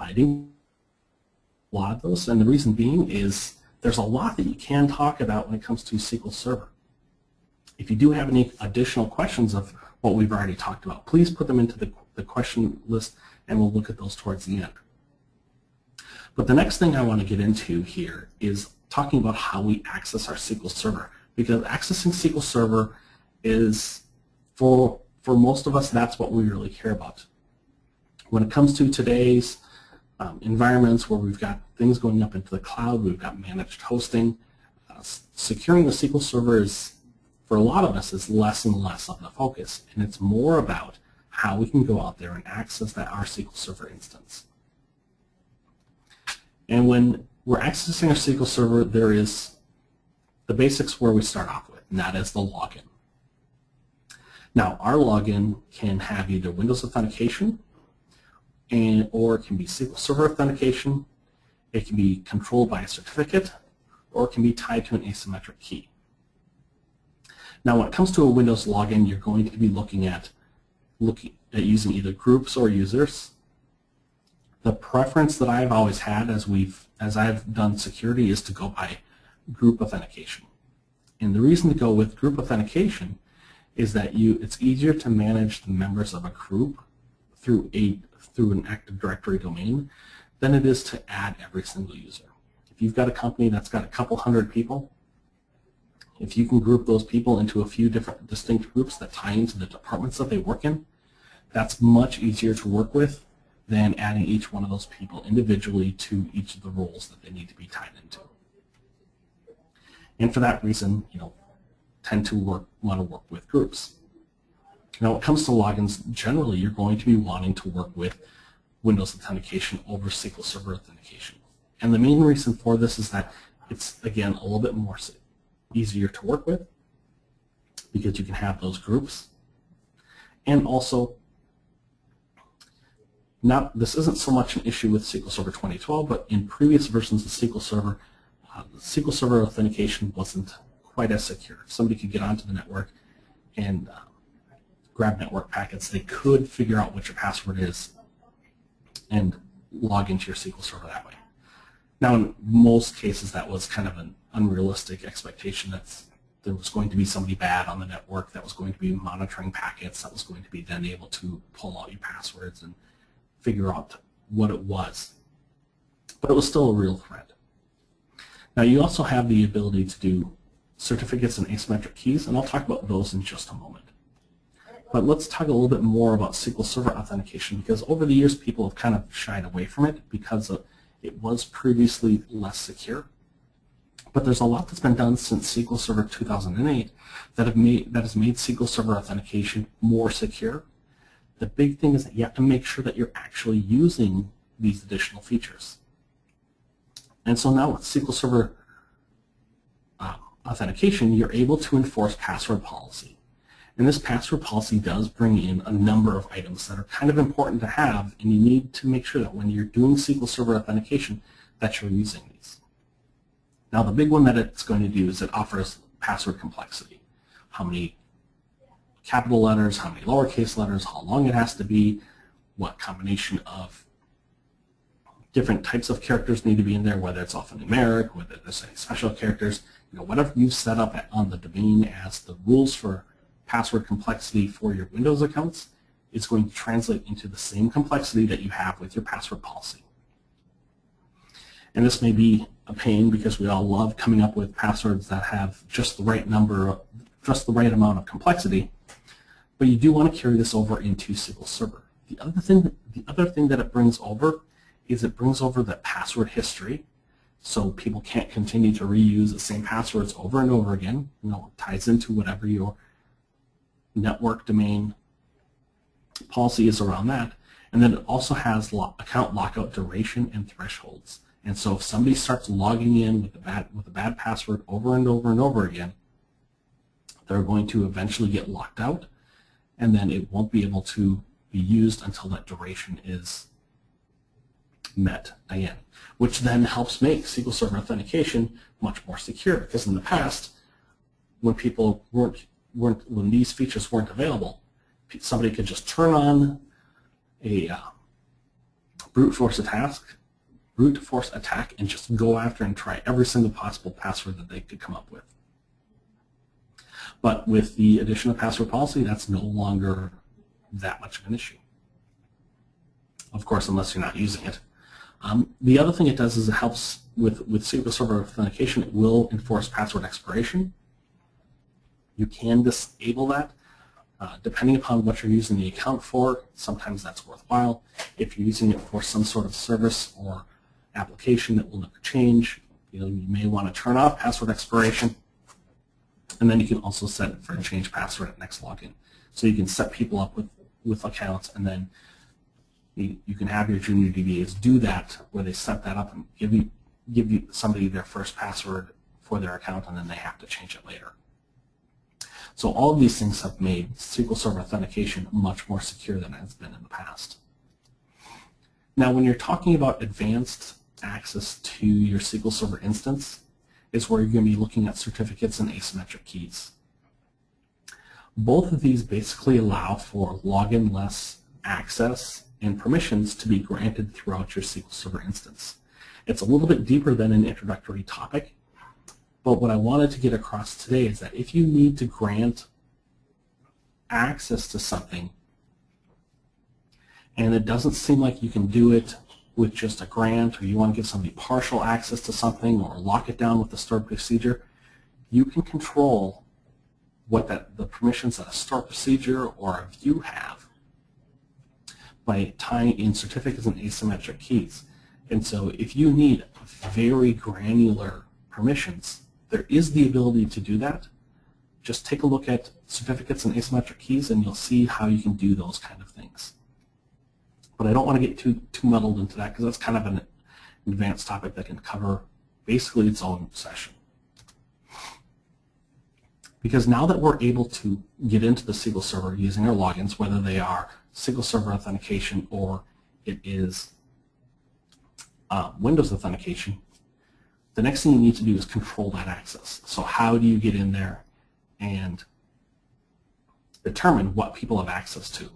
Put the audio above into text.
I do a lot of those, and the reason being is there's a lot that you can talk about when it comes to SQL Server. If you do have any additional questions of what we've already talked about, please put them into the, the question list and we'll look at those towards the end. But the next thing I want to get into here is talking about how we access our SQL Server because accessing SQL Server is, for, for most of us, that's what we really care about. When it comes to today's um, environments where we've got things going up into the cloud, we've got managed hosting, uh, securing the SQL Server is, for a lot of us, is less and less of the focus, and it's more about how we can go out there and access that our SQL Server instance. And when we're accessing our SQL Server, there is the basics where we start off with, and that is the login. Now, our login can have either Windows Authentication and or it can be SQL Server Authentication. It can be controlled by a certificate, or it can be tied to an asymmetric key. Now, when it comes to a Windows login, you're going to be looking at looking at using either groups or users. The preference that I've always had as we've as I've done security is to go by group authentication. And the reason to go with group authentication is that you it's easier to manage the members of a group through a through an Active Directory domain than it is to add every single user. If you've got a company that's got a couple hundred people, if you can group those people into a few different distinct groups that tie into the departments that they work in, that's much easier to work with than adding each one of those people individually to each of the roles that they need to be tied into. And for that reason, you know, tend to work, want to work with groups. Now, when it comes to logins, generally you're going to be wanting to work with Windows Authentication over SQL Server Authentication. And the main reason for this is that it's, again, a little bit more easier to work with because you can have those groups. And also, not this isn't so much an issue with SQL Server 2012, but in previous versions of SQL Server, uh, SQL Server authentication wasn't quite as secure. Somebody could get onto the network and uh, grab network packets, they could figure out what your password is and log into your SQL Server that way. Now, in most cases, that was kind of an unrealistic expectation that there was going to be somebody bad on the network that was going to be monitoring packets, that was going to be then able to pull out your passwords and figure out what it was. But it was still a real threat. Now, you also have the ability to do certificates and asymmetric keys, and I'll talk about those in just a moment. But let's talk a little bit more about SQL Server authentication because over the years people have kind of shied away from it because it was previously less secure. But there's a lot that's been done since SQL Server 2008 that have made that has made SQL Server authentication more secure. The big thing is that you have to make sure that you're actually using these additional features. And so now with SQL Server uh, authentication, you're able to enforce password policy. And this password policy does bring in a number of items that are kind of important to have, and you need to make sure that when you're doing SQL Server authentication that you're using these. Now the big one that it's going to do is it offers password complexity. How many capital letters, how many lowercase letters, how long it has to be, what combination of different types of characters need to be in there, whether it's alphanumeric, whether there's any special characters, you know, whatever you've set up on the domain as the rules for password complexity for your Windows accounts is going to translate into the same complexity that you have with your password policy. And this may be a pain because we all love coming up with passwords that have just the right number, just the right amount of complexity, but you do want to carry this over into SQL Server. The other thing, the other thing that it brings over is it brings over the password history, so people can't continue to reuse the same passwords over and over again. You know, it ties into whatever your network domain policy is around that. And then it also has lo account lockout duration and thresholds. And so if somebody starts logging in with a bad with a bad password over and over and over again, they're going to eventually get locked out, and then it won't be able to be used until that duration is met again, which then helps make SQL Server authentication much more secure. Because in the past, when people weren't weren't when these features weren't available, somebody could just turn on a uh, brute force attack, brute force attack, and just go after and try every single possible password that they could come up with. But with the addition of password policy, that's no longer that much of an issue. Of course, unless you're not using it. Um, the other thing it does is it helps with, with SQL Server authentication. It will enforce password expiration. You can disable that. Uh, depending upon what you're using the account for, sometimes that's worthwhile. If you're using it for some sort of service or application that will never change, you, know, you may want to turn off password expiration. And then you can also set it for a change password at next login. So you can set people up with, with accounts and then you, you can have your junior DBAs do that where they set that up and give you, give you somebody their first password for their account and then they have to change it later. So all of these things have made SQL Server authentication much more secure than it has been in the past. Now when you're talking about advanced access to your SQL Server instance is where you're going to be looking at certificates and asymmetric keys. Both of these basically allow for login-less access and permissions to be granted throughout your SQL Server instance. It's a little bit deeper than an introductory topic, but what I wanted to get across today is that if you need to grant access to something and it doesn't seem like you can do it with just a grant or you want to give somebody partial access to something or lock it down with a stored procedure, you can control what that the permissions that a stored procedure or a view have by tying in certificates and asymmetric keys. And so if you need very granular permissions, there is the ability to do that. Just take a look at certificates and asymmetric keys and you'll see how you can do those kind of things. But I don't want to get too, too muddled into that because that's kind of an advanced topic that can cover basically its own session. Because now that we're able to get into the SQL Server using our logins, whether they are SQL Server authentication or it is uh, Windows authentication, the next thing you need to do is control that access. So how do you get in there and determine what people have access to?